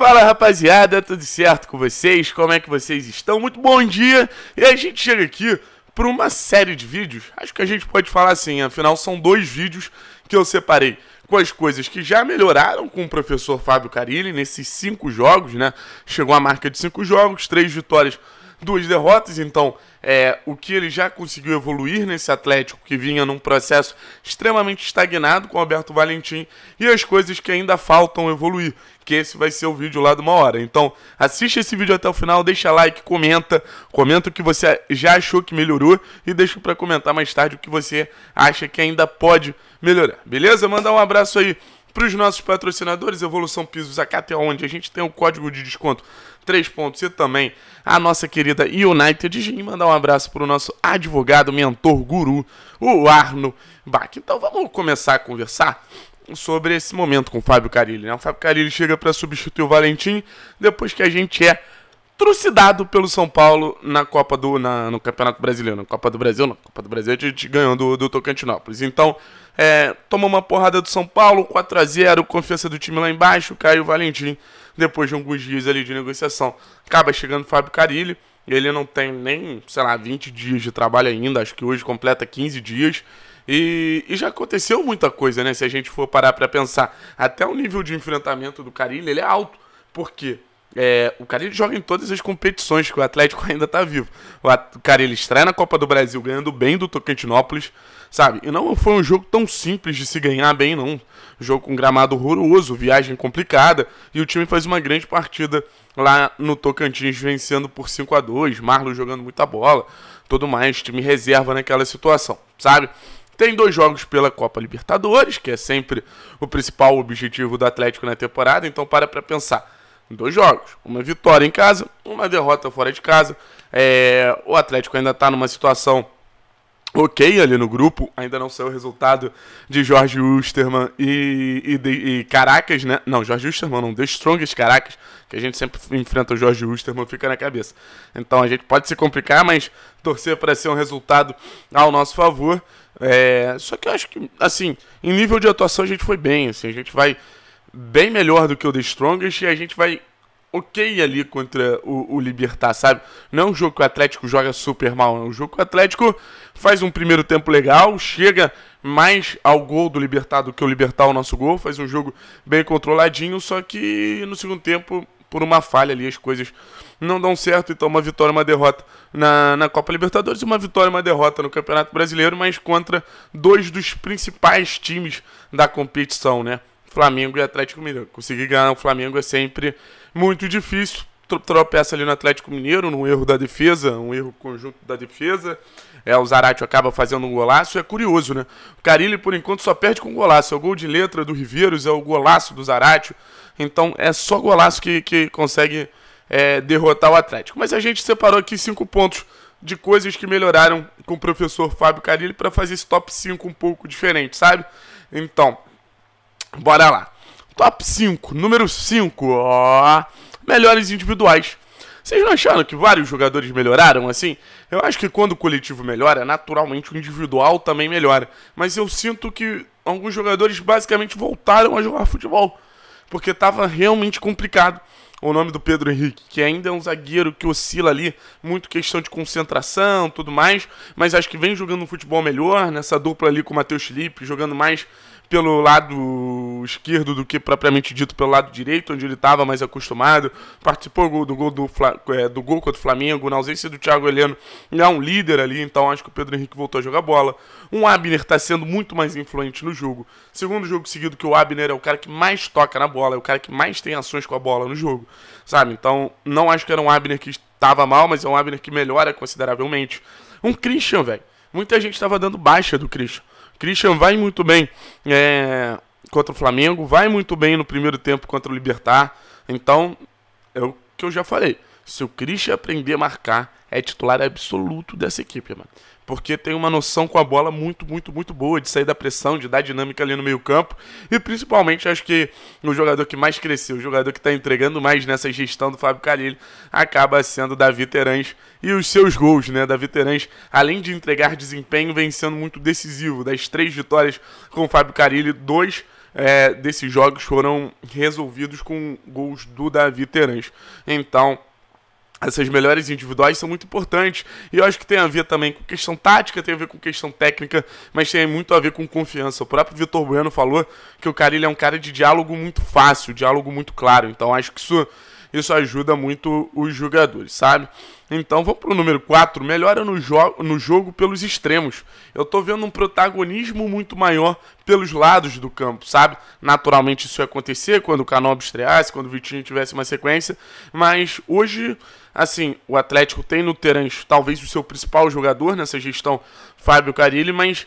Fala rapaziada, tudo certo com vocês? Como é que vocês estão? Muito bom dia! E a gente chega aqui para uma série de vídeos. Acho que a gente pode falar assim, afinal são dois vídeos que eu separei com as coisas que já melhoraram com o professor Fábio Carilli nesses cinco jogos, né? Chegou a marca de cinco jogos, três vitórias duas derrotas, então é, o que ele já conseguiu evoluir nesse Atlético que vinha num processo extremamente estagnado com o Alberto Valentim e as coisas que ainda faltam evoluir, que esse vai ser o vídeo lá de uma hora. Então assiste esse vídeo até o final, deixa like, comenta, comenta o que você já achou que melhorou e deixa para comentar mais tarde o que você acha que ainda pode melhorar. Beleza? Mandar um abraço aí para os nossos patrocinadores, Evolução Pisos Acate, onde a gente tem o código de desconto 3 pontos e também a nossa querida United. E mandar um abraço para o nosso advogado, mentor, guru, o Arno Bach. Então vamos começar a conversar sobre esse momento com o Fábio Carilli. Né? O Fábio Carilli chega para substituir o Valentim depois que a gente é trucidado pelo São Paulo na Copa do na, no Campeonato Brasileiro, na Copa do Brasil, na Copa do Brasil a gente ganhou do, do Tocantinópolis. Então, é, tomou uma porrada do São Paulo, 4 a 0 confiança do time lá embaixo, caiu o Valentim, depois de alguns dias ali de negociação, acaba chegando Fábio Carilli, ele não tem nem, sei lá, 20 dias de trabalho ainda, acho que hoje completa 15 dias, e, e já aconteceu muita coisa, né, se a gente for parar para pensar, até o nível de enfrentamento do Carilli, ele é alto, por quê? É, o cara ele joga em todas as competições que o Atlético ainda está vivo. O cara ele estreia na Copa do Brasil ganhando bem do Tocantinópolis, sabe? E não foi um jogo tão simples de se ganhar bem, não. Jogo com gramado horroroso, viagem complicada e o time faz uma grande partida lá no Tocantins vencendo por 5 a 2 Marlon jogando muita bola, tudo mais, time reserva naquela situação, sabe? Tem dois jogos pela Copa Libertadores, que é sempre o principal objetivo do Atlético na temporada, então para para pensar dois jogos. Uma vitória em casa, uma derrota fora de casa. É, o Atlético ainda está numa situação ok ali no grupo. Ainda não saiu o resultado de Jorge Usterman e, e, de, e, Caracas, né? Não, Jorge Usterman não, The Strongest Caracas, que a gente sempre enfrenta o Jorge Usterman, fica na cabeça. Então a gente pode se complicar, mas torcer para ser um resultado ao nosso favor. É, só que eu acho que, assim, em nível de atuação a gente foi bem, assim, a gente vai bem melhor do que o The Strongest e a gente vai ok ali contra o, o Libertar, sabe? Não é um jogo que o Atlético joga super mal, é um jogo que o Atlético faz um primeiro tempo legal, chega mais ao gol do Libertar do que o Libertar o nosso gol, faz um jogo bem controladinho, só que no segundo tempo, por uma falha ali, as coisas não dão certo, então uma vitória uma derrota na, na Copa Libertadores, uma vitória uma derrota no Campeonato Brasileiro, mas contra dois dos principais times da competição, né? Flamengo e Atlético Mineiro. Conseguir ganhar o Flamengo é sempre muito difícil. Tropeça ali no Atlético Mineiro, num erro da defesa, um erro conjunto da defesa. É, o Zarate acaba fazendo um golaço. É curioso, né? O Carilli, por enquanto, só perde com golaço. É o gol de letra do Riveiros, é o golaço do Zarate. Então é só golaço que, que consegue é, derrotar o Atlético. Mas a gente separou aqui cinco pontos de coisas que melhoraram com o professor Fábio Carilli para fazer esse top 5 um pouco diferente, sabe? Então, Bora lá. Top 5, número 5, ó. Melhores individuais. Vocês não acharam que vários jogadores melhoraram assim? Eu acho que quando o coletivo melhora, naturalmente o individual também melhora. Mas eu sinto que alguns jogadores basicamente voltaram a jogar futebol. Porque estava realmente complicado o nome do Pedro Henrique, que ainda é um zagueiro que oscila ali, muito questão de concentração, tudo mais, mas acho que vem jogando um futebol melhor, nessa dupla ali com o Matheus Felipe, jogando mais pelo lado esquerdo do que propriamente dito pelo lado direito, onde ele estava mais acostumado. Participou do gol, do, é, do gol contra o Flamengo, na ausência do Thiago Heleno, é um líder ali, então acho que o Pedro Henrique voltou a jogar bola. Um Abner está sendo muito mais influente no jogo. Segundo jogo seguido que o Abner é o cara que mais toca na bola, é o cara que mais tem ações com a bola no jogo, sabe? Então, não acho que era um Abner que estava mal, mas é um Abner que melhora consideravelmente. Um Christian, velho. Muita gente estava dando baixa do Christian. Christian vai muito bem é, contra o Flamengo, vai muito bem no primeiro tempo contra o Libertar. Então, é o que eu já falei. Se o Christian aprender a marcar, é titular absoluto dessa equipe, mano porque tem uma noção com a bola muito, muito, muito boa de sair da pressão, de dar dinâmica ali no meio-campo. E principalmente acho que o jogador que mais cresceu, o jogador que está entregando mais nessa gestão do Fábio Carilho, acaba sendo Davi Terãs e os seus gols, né? Davi Terãs, além de entregar desempenho, vem sendo muito decisivo. Das três vitórias com o Fábio Carilho, dois é, desses jogos foram resolvidos com gols do Davi Terãs. Então, essas melhores individuais são muito importantes. E eu acho que tem a ver também com questão tática, tem a ver com questão técnica, mas tem muito a ver com confiança. O próprio Vitor Bueno falou que o Carilho é um cara de diálogo muito fácil, diálogo muito claro. Então acho que isso, isso ajuda muito os jogadores, sabe? Então vamos para o número 4. Melhora no, jo no jogo pelos extremos. Eu estou vendo um protagonismo muito maior pelos lados do campo, sabe? Naturalmente isso ia acontecer quando o Canob estreasse, quando o Vitinho tivesse uma sequência. Mas hoje, assim, o Atlético tem no Terãs talvez o seu principal jogador nessa gestão, Fábio Carilli, mas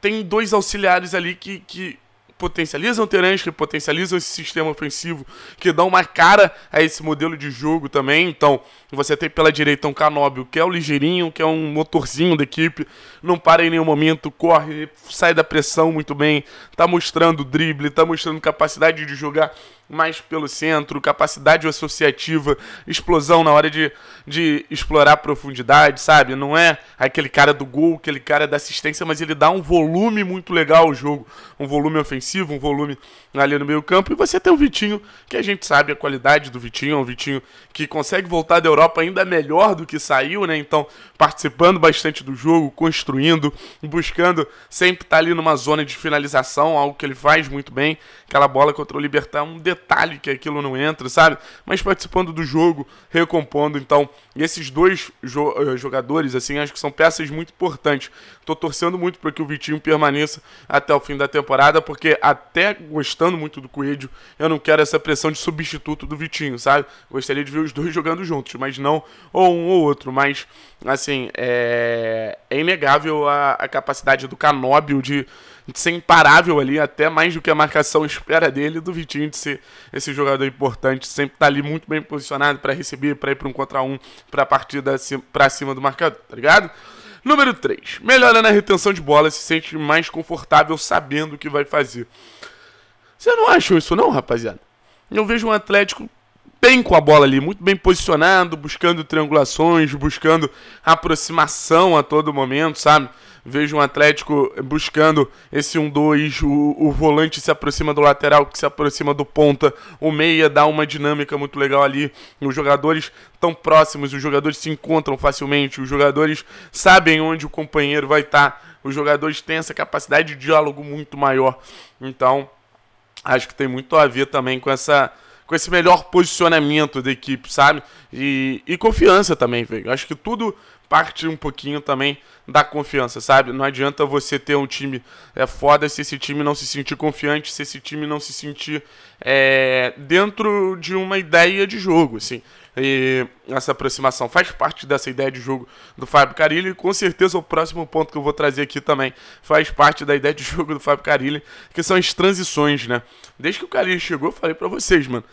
tem dois auxiliares ali que, que potencializam terãs, que potencializam esse sistema ofensivo, que dão uma cara a esse modelo de jogo também. Então, você tem pela direita um Canóbio, que é o ligeirinho, que é um motorzinho da equipe, não para em nenhum momento, corre, sai da pressão muito bem, tá mostrando drible, tá mostrando capacidade de jogar mais pelo centro, capacidade associativa, explosão na hora de, de explorar a profundidade, sabe? Não é aquele cara do gol, aquele cara da assistência, mas ele dá um volume muito legal ao jogo, um volume ofensivo, um volume ali no meio campo. E você tem o Vitinho, que a gente sabe a qualidade do Vitinho, é um Vitinho que consegue voltar da Europa ainda melhor do que saiu, né? Então, participando bastante do jogo, construindo, buscando sempre estar ali numa zona de finalização, algo que ele faz muito bem. Aquela bola contra o Libertar, um detalhe que aquilo não entra, sabe? Mas participando do jogo, recompondo. Então, esses dois jo eh, jogadores, assim, acho que são peças muito importantes. Tô torcendo muito para que o Vitinho permaneça até o fim da temporada, porque até gostando muito do Coelho, eu não quero essa pressão de substituto do Vitinho, sabe? Gostaria de ver os dois jogando juntos, mas não ou um ou outro. Mas, assim, é, é inegável a, a capacidade do Canóbio de de ser imparável ali, até mais do que a marcação espera dele, do Vitinho de ser esse jogador importante, sempre tá ali muito bem posicionado para receber, para ir para um contra um, para partir para cima do marcador, tá ligado? Número 3. Melhora na retenção de bola, se sente mais confortável sabendo o que vai fazer. Você não acham isso não, rapaziada? Eu vejo um Atlético bem com a bola ali, muito bem posicionado, buscando triangulações, buscando aproximação a todo momento, sabe? Vejo um Atlético buscando esse 1-2, o, o volante se aproxima do lateral, que se aproxima do ponta, o meia dá uma dinâmica muito legal ali. Os jogadores estão próximos, os jogadores se encontram facilmente, os jogadores sabem onde o companheiro vai estar, os jogadores têm essa capacidade de diálogo muito maior. Então, acho que tem muito a ver também com essa com esse melhor posicionamento da equipe, sabe? E, e confiança também, velho. Acho que tudo parte um pouquinho também da confiança, sabe? Não adianta você ter um time é, foda se esse time não se sentir confiante, se esse time não se sentir é, dentro de uma ideia de jogo, assim. E essa aproximação faz parte dessa ideia de jogo do Fábio Carilli e com certeza o próximo ponto que eu vou trazer aqui também faz parte da ideia de jogo do Fábio Carilli, que são as transições, né? Desde que o Carilli chegou, eu falei para vocês, mano,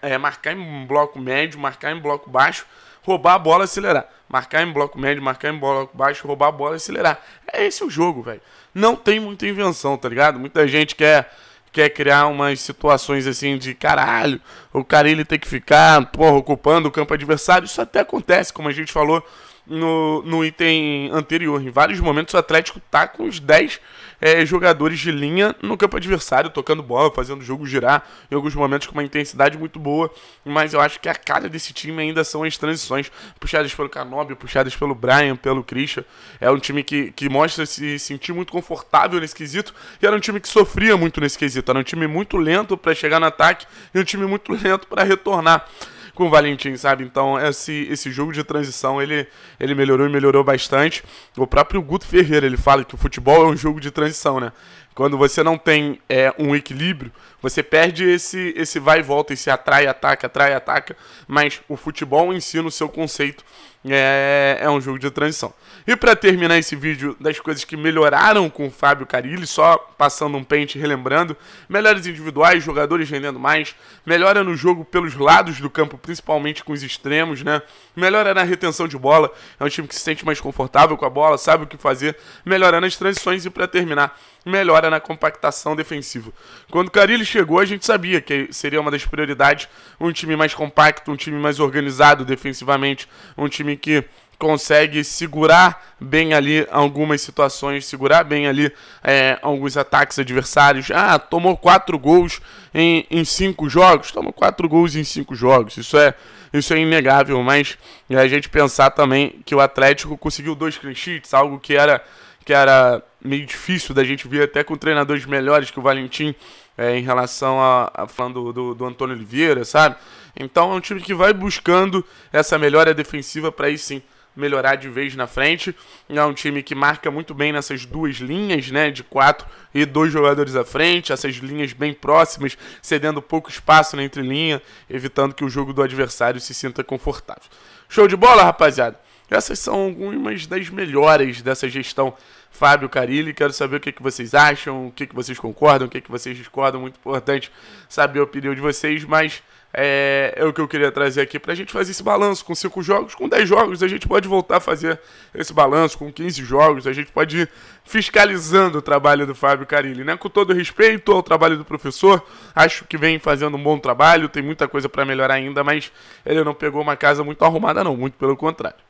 é, marcar em bloco médio, marcar em bloco baixo, roubar a bola acelerar. Marcar em bloco médio, marcar em bloco baixo, roubar a bola e acelerar. É esse o jogo, velho. Não tem muita invenção, tá ligado? Muita gente quer quer criar umas situações assim de caralho, o cara ele tem que ficar porra, ocupando o campo adversário. Isso até acontece, como a gente falou no, no item anterior. Em vários momentos o Atlético tá com os 10 é, jogadores de linha no campo adversário, tocando bola, fazendo o jogo girar, em alguns momentos com uma intensidade muito boa. Mas eu acho que a cara desse time ainda são as transições, puxadas pelo Canobi, puxadas pelo Brian, pelo Christian. É um time que, que mostra se sentir muito confortável nesse quesito, e era um time que sofria muito nesse quesito. Era um time muito lento para chegar no ataque e um time muito lento para retornar com o Valentim, sabe? Então, esse, esse jogo de transição, ele, ele melhorou e melhorou bastante. O próprio Guto Ferreira, ele fala que o futebol é um jogo de transição, né? Quando você não tem é, um equilíbrio, você perde esse, esse vai e volta, esse atrai, ataca, atrai, ataca. Mas o futebol em si, no seu conceito, é, é um jogo de transição. E para terminar esse vídeo das coisas que melhoraram com o Fábio Carilli, só passando um pente relembrando, melhores individuais, jogadores rendendo mais, melhora no jogo pelos lados do campo, principalmente com os extremos, né? Melhora na retenção de bola, é um time que se sente mais confortável com a bola, sabe o que fazer, melhora nas transições e para terminar, melhora na compactação defensiva. Quando o Carilli chegou, a gente sabia que seria uma das prioridades um time mais compacto, um time mais organizado defensivamente, um time que consegue segurar bem ali algumas situações, segurar bem ali é, alguns ataques adversários. Ah, tomou quatro gols em, em cinco jogos, tomou quatro gols em cinco jogos. Isso é, isso é inegável, mas a gente pensar também que o Atlético conseguiu dois clean sheets, algo que era, que era meio difícil da gente ver até com treinadores melhores que o Valentim é, em relação a, a falando do, do, Antônio Oliveira, sabe? Então é um time que vai buscando essa melhora defensiva para aí sim melhorar de vez na frente. É um time que marca muito bem nessas duas linhas, né, de quatro e dois jogadores à frente, essas linhas bem próximas, cedendo pouco espaço na entrelinha, evitando que o jogo do adversário se sinta confortável. Show de bola, rapaziada. Essas são algumas das melhores dessa gestão Fábio Carilli. Quero saber o que, que vocês acham, o que, que vocês concordam, o que, que vocês discordam. Muito importante saber a opinião de vocês, mas é, é o que eu queria trazer aqui para a gente fazer esse balanço. Com 5 jogos, com 10 jogos, a gente pode voltar a fazer esse balanço. Com 15 jogos, a gente pode ir fiscalizando o trabalho do Fábio Carilli. Né? Com todo respeito ao trabalho do professor, acho que vem fazendo um bom trabalho, tem muita coisa para melhorar ainda, mas ele não pegou uma casa muito arrumada, não, muito pelo contrário.